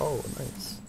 Oh, nice.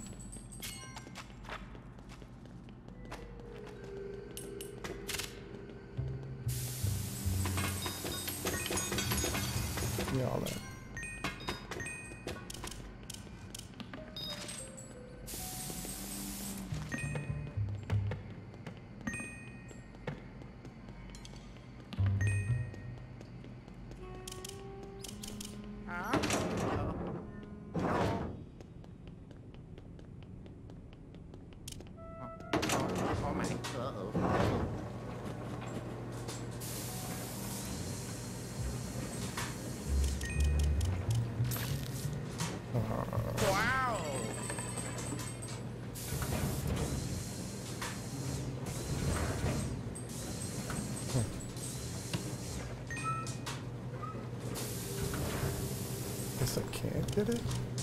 Can't it.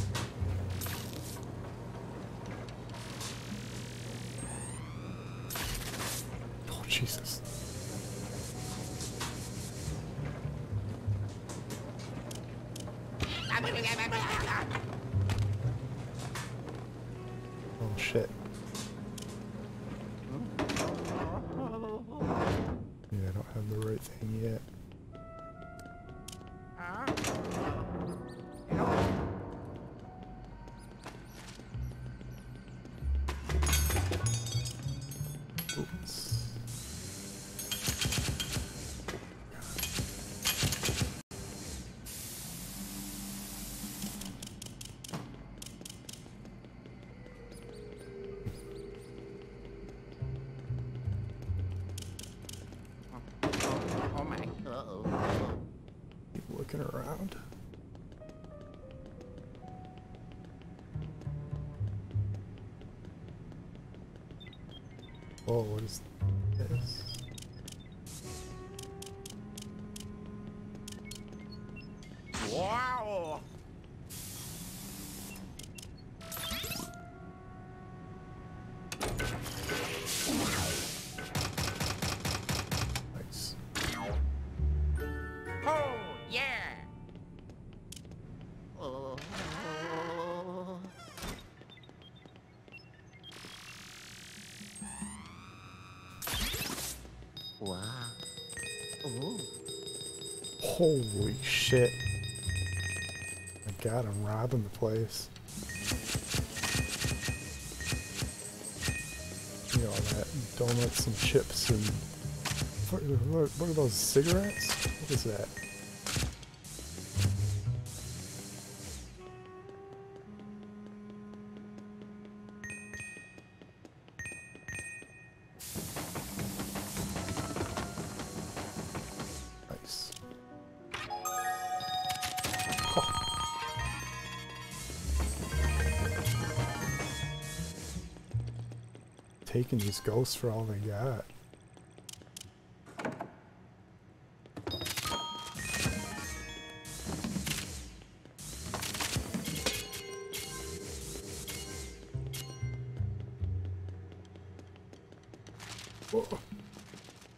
と。Whoa, what is Holy shit. My god, I'm robbing the place. You know, that donuts and chips and... What are those, cigarettes? What is that? Taking these ghosts for all they got. Whoa.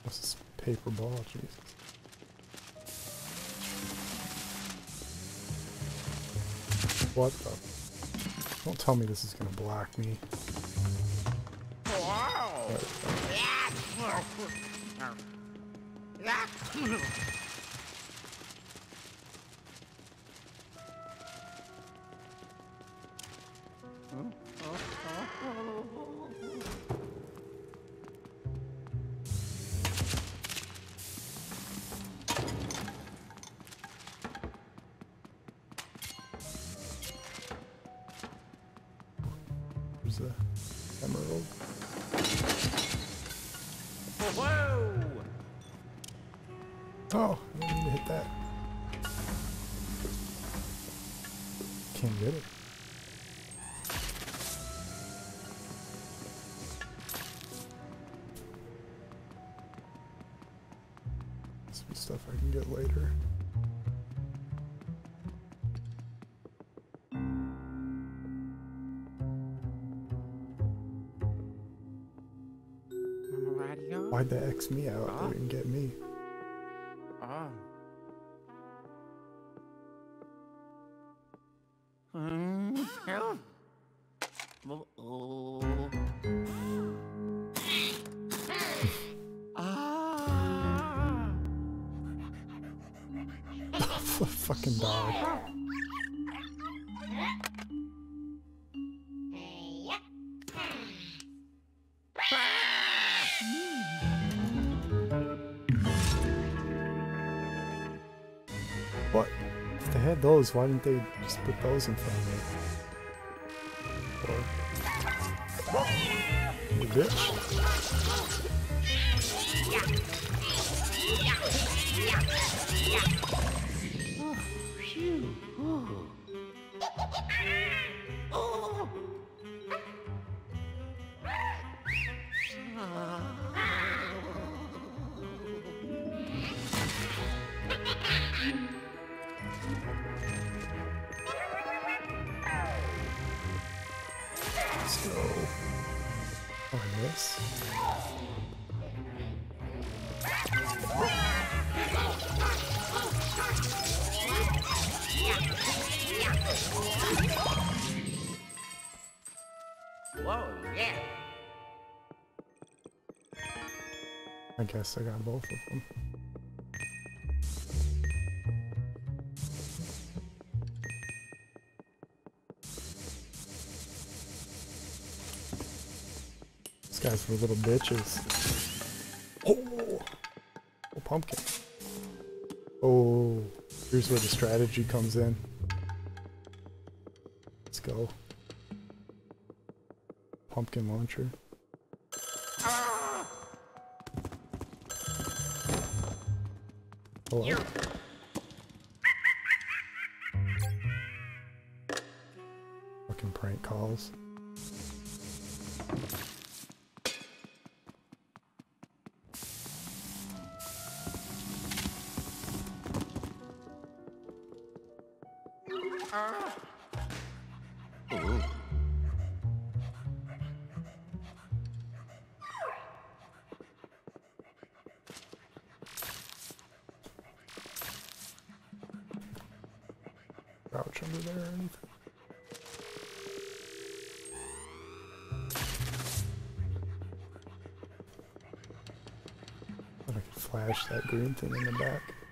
What's this paper ball? Jesus. What the? Don't tell me this is gonna block me. Wow. Stuff I can get later. Why'd they X me out? They didn't get me. Why didn't they just put those in front of me? Or... You bitch. I guess I got both of them. These guys were little bitches. Oh, oh pumpkin. Oh, here's where the strategy comes in. Let's go. Pumpkin launcher. Hello? Fucking prank calls. Crouch flash that green thing in the back.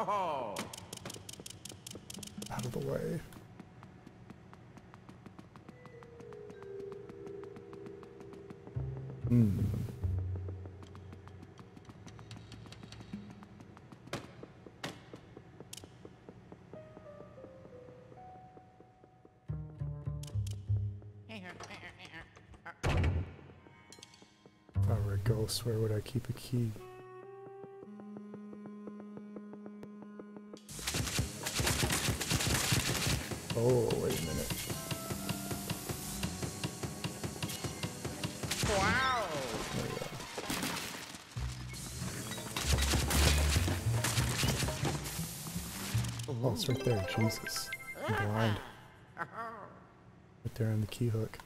Out of the way. Hmm. If I were a ghost, where would I keep a key? Oh, wait a minute. Oh, it's right there. Jesus. I'm blind. Right there on the key hook.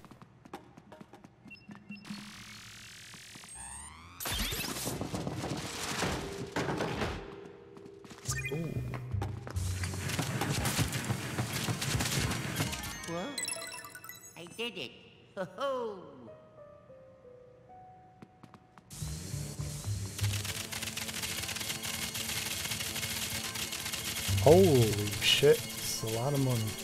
Holy shit. It's a lot of money.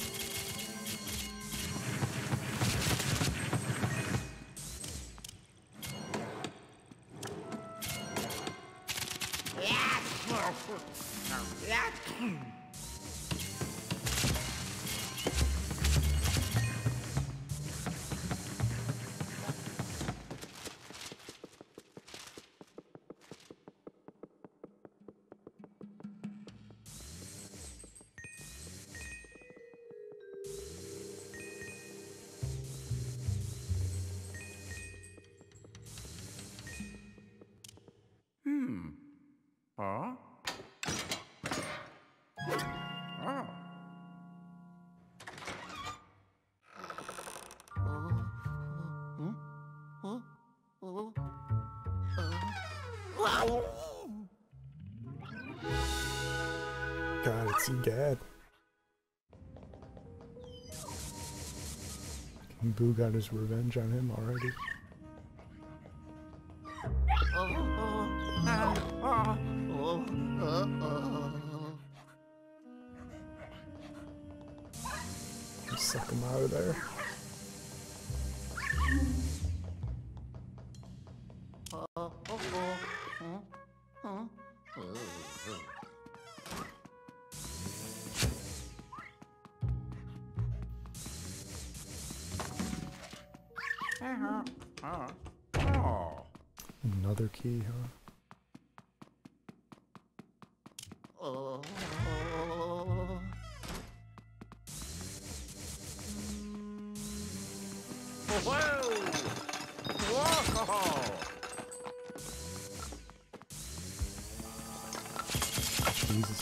God, it's. And Boo got his revenge on him already. Another key, huh? Jesus,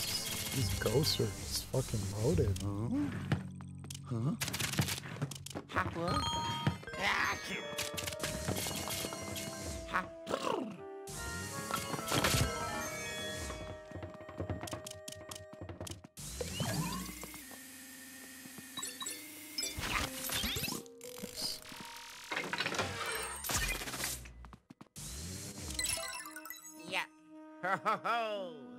these ghosts are just fucking loaded. Yes. Ho ho ho.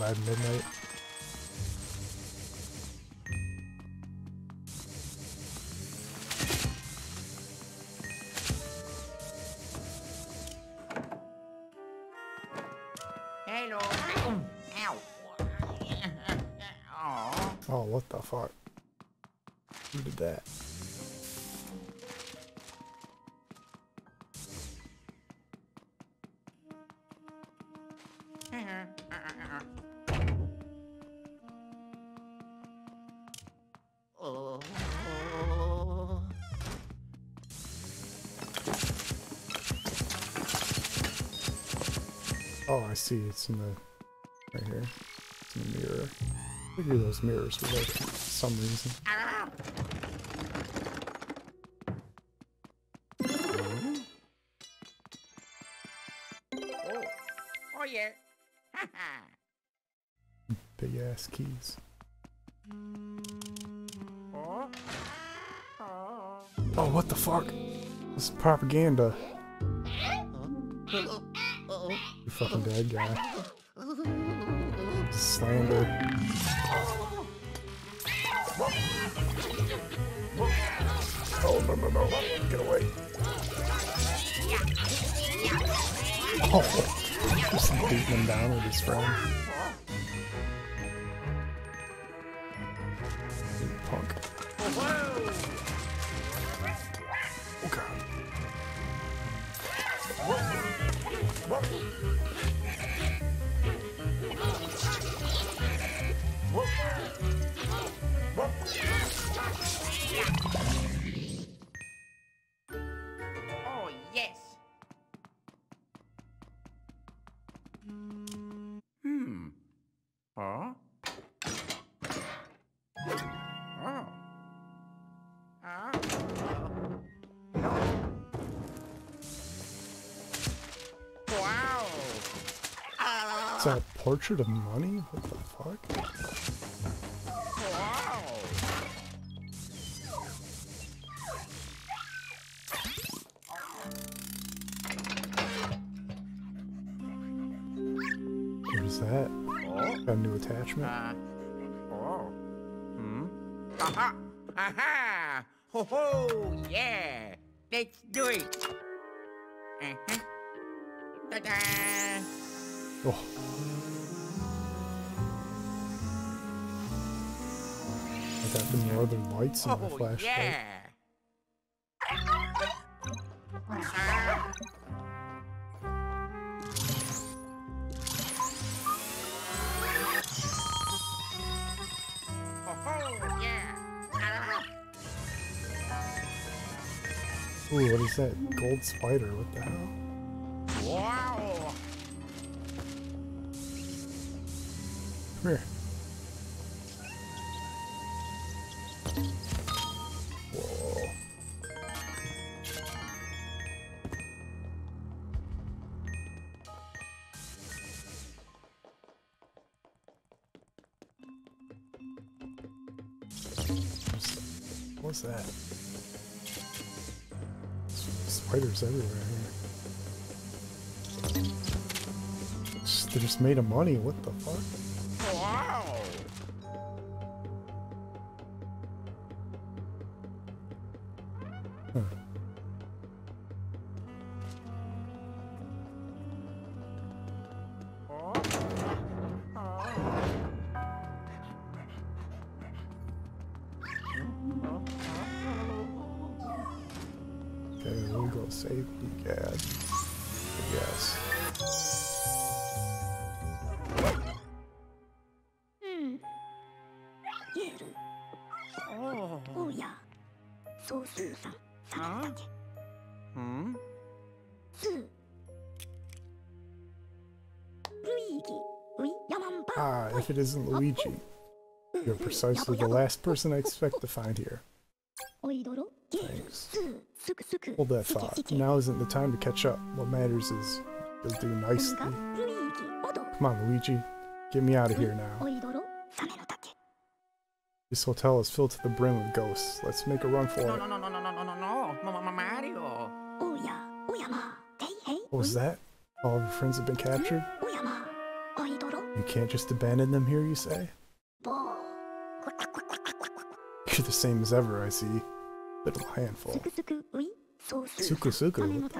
By midnight. Hello? Ow. Oh, what the fuck? Who did that? See. It's in the right here. It's in the mirror. Look at those mirrors work for some reason. Oh. Oh yeah. Ha ha. Big ass keys. Oh. Oh. Oh, what the fuck? This is propaganda. Fucking dead guy. Slander. Oh no no no! Get away! Oh, just beating him down with his friend. Portrait of money? What the fuck? What is that? Got a new attachment? Uh. Oh. Hmm. Aha! Aha! Ho ho! Yeah! Let's do it! Uh-huh. Ta-da! Oh. I got the northern lights in oh, my flashlight. Yeah. Ooh, what is that? Gold spider, what the hell? Come here. Whoa. What's that? Spiders everywhere here. They're just made of money. What the fuck? of safety gas. Yes. Hmm. Ah, if it isn't Luigi. You're precisely the last person I expect to find here. Hold that thought. Now isn't the time to catch up. What matters is you'll do nicely. Come on, Luigi. Get me out of here now. This hotel is filled to the brim with ghosts. Let's make a run for it. No, no, no, no, no, no, no, no, no, Mario. What was that? All of your friends have been captured? You can't just abandon them here, you say? You're the same as ever, I see. Little handful. Suku Suku.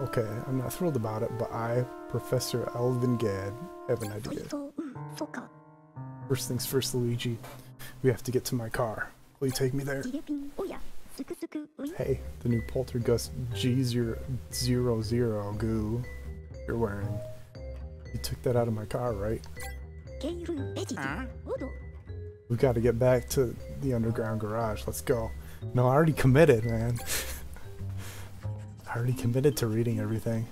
Okay, I'm not thrilled about it, but I, Professor Elvin Gadd, have an idea. First things first, Luigi. We have to get to my car. Will you take me there? Hey, the new Poltergust G00 goo you're wearing. You took that out of my car, right? We've gotta get back to the underground garage. Let's go. No, I already committed, man. I already committed to reading everything.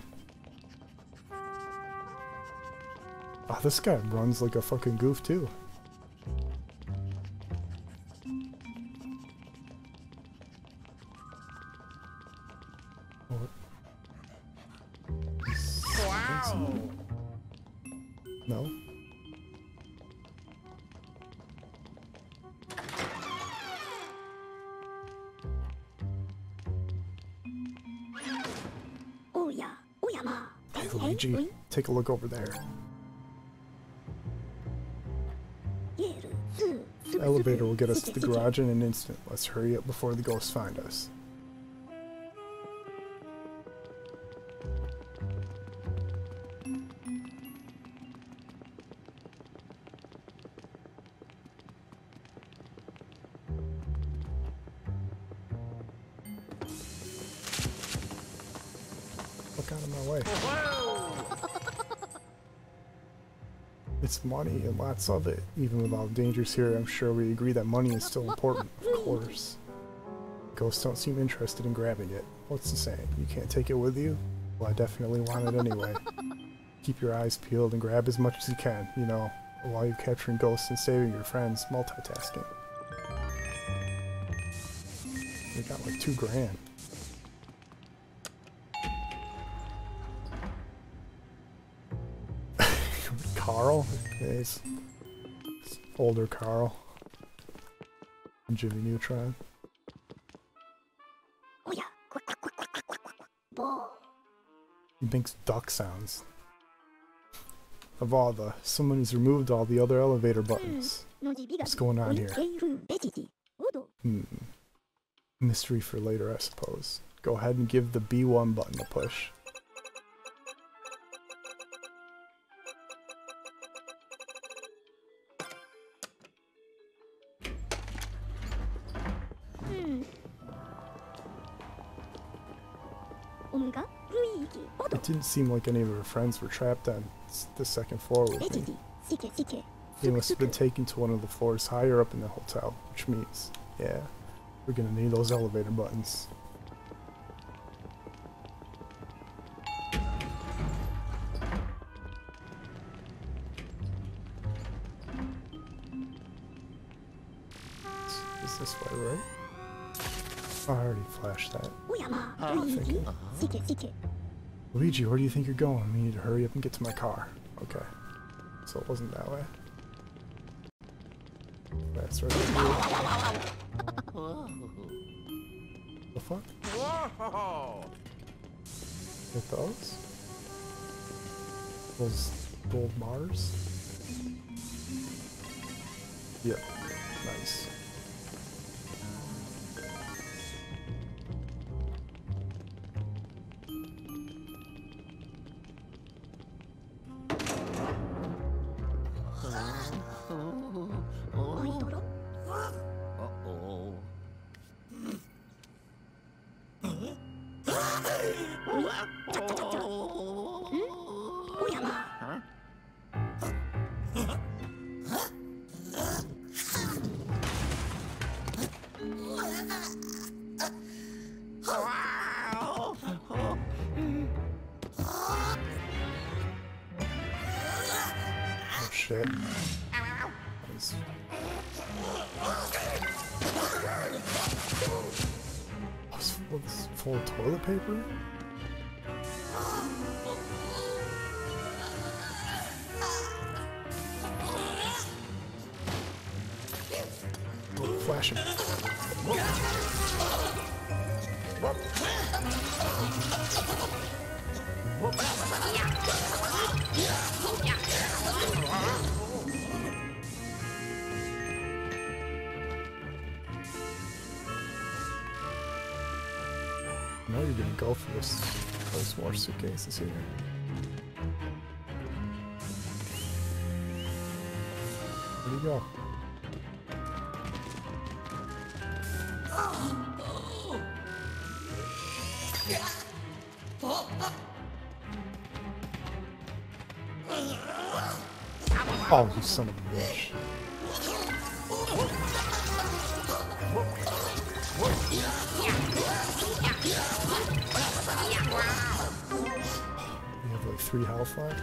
Oh, this guy runs like a fucking goof, too. look over there. The elevator will get us to the garage in an instant. Let's hurry up before the ghosts find us. Money and lots of it. Even with all the dangers here, I'm sure we agree that money is still important, of course. Ghosts don't seem interested in grabbing it. What's the saying? You can't take it with you? Well, I definitely want it anyway. Keep your eyes peeled and grab as much as you can, you know, while you're capturing ghosts and saving your friends, multitasking. We got like two grand. Carl? It's, it's older Carl. Jimmy Neutron. oh yeah He makes duck sounds. Of all the, someone has removed all the other elevator buttons. What's going on here? Hmm. Mystery for later, I suppose. Go ahead and give the B1 button a push. seem like any of her friends were trapped on the second floor with me. They must have been taken to one of the floors higher up in the hotel, which means, yeah, we're gonna need those elevator buttons. Is this way, right? I already flashed that. Huh? Luigi, where do you think you're going? We need to hurry up and get to my car. Okay. So it wasn't that way. That's right. the fuck? Whoa! Hit those? Those gold bars? Yep. Nice. Oh, full, full of toilet paper? You're gonna go for this. Those more suitcases here. Where'd you go? Oh, you son of a bitch. Three health left.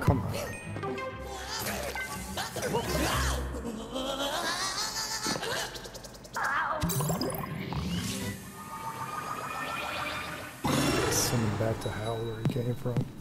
Come on. Send him back to hell where he came from.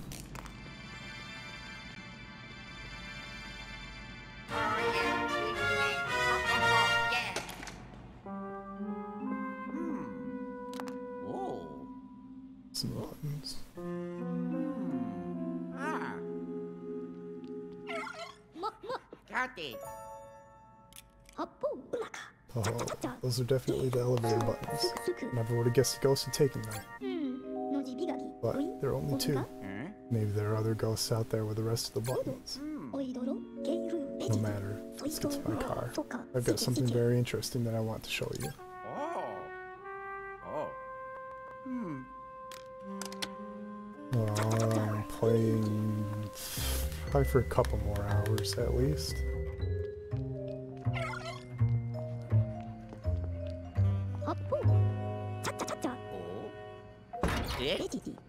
Oh, those are definitely the elevator buttons. Never would have guessed the ghosts had taken them. But there are only two. Maybe there are other ghosts out there with the rest of the buttons. Hmm. No matter. Let's get to my car. I've got something very interesting that I want to show you. Oh, oh. Hmm. Uh, I'm playing probably for a couple more hours at least. Oh.